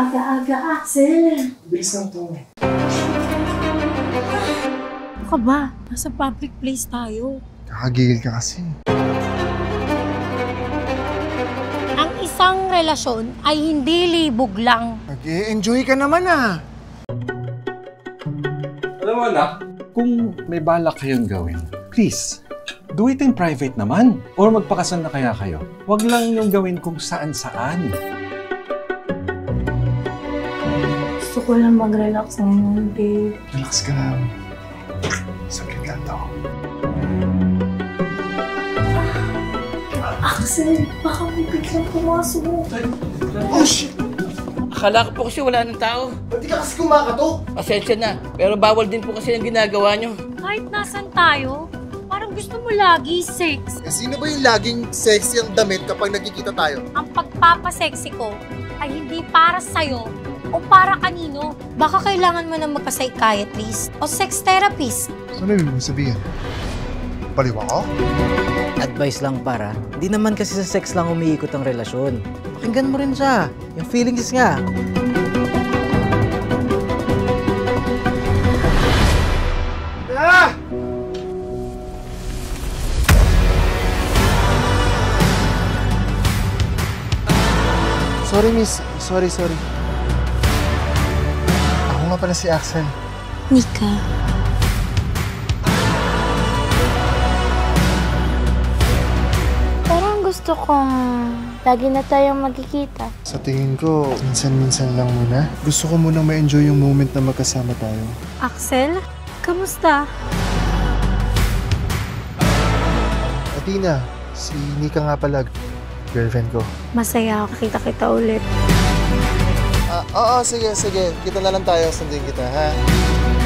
aga-aga, Axel. Bilis lang to. Ano ka ba? Nasa public place tayo. Kakagigil ka kasi. Ang isang relasyon ay hindi libog lang. Nag-e-enjoy ka naman ah. Alam mo anak, kung may balak kayong gawin, please, do it in private naman. Or magpakasal na kaya kayo. Huwag lang yung gawin kung saan-saan. Gusto ko lang mag-relax ngayon, babe. Relax ka lang. Saglit lang to. Axel, baka may biglang pumasok. Oh shit! Akala ko po kasi wala ng tao. Ba't di ka kasi kumakato? Pasensya na. Pero bawal din po kasi yung ginagawa nyo. Kahit nasan tayo, parang gusto mo lagi sex. Eh, sino ba yung laging sexy ang damit kapag nagkikita tayo? Ang pagpapasexy ko ay hindi para sa'yo o para kanino. Baka kailangan mo ng magpa-psychiatrist o sex therapist. Ano yung sabihin? Paliwa ko? Advice lang para, hindi naman kasi sa sex lang umiikot ang relasyon. Pakinggan mo rin siya. Yung feelings nga. Ah! Sorry, miss. Sorry, sorry. Nga pala si Axel. Nika, Parang gusto kong lagi na tayong magkikita. Sa tingin ko, minsan-minsan lang muna. Gusto ko munang ma-enjoy yung moment na magkasama tayo. Axel, kamusta? Athena, si Nika nga pala, girlfriend ko. Masaya ako kita-kita ulit. Ah, oo, sige, sige. Kita na lang tayo. Sundin kita, ha?